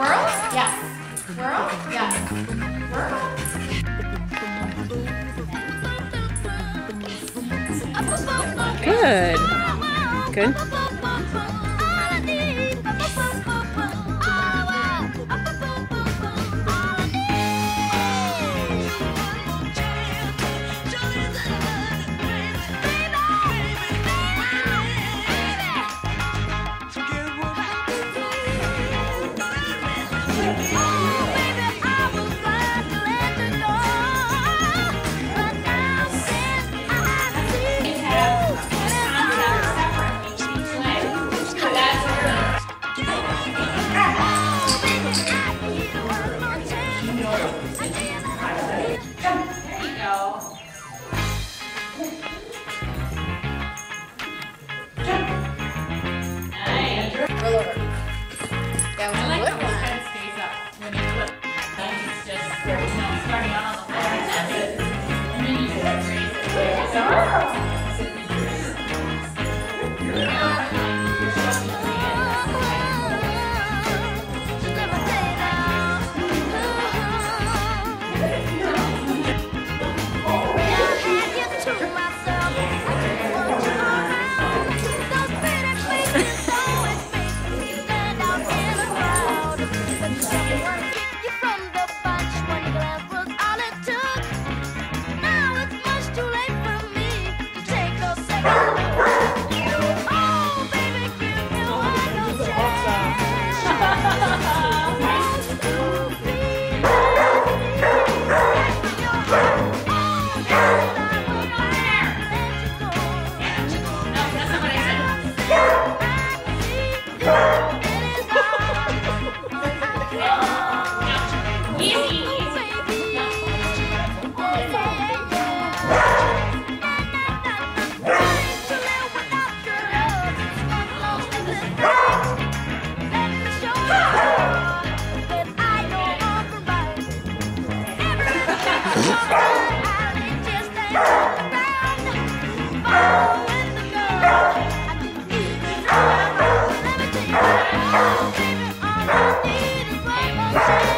Whirl? Yes. Whirl? Yes. Whirl? Good. Good. You Bye.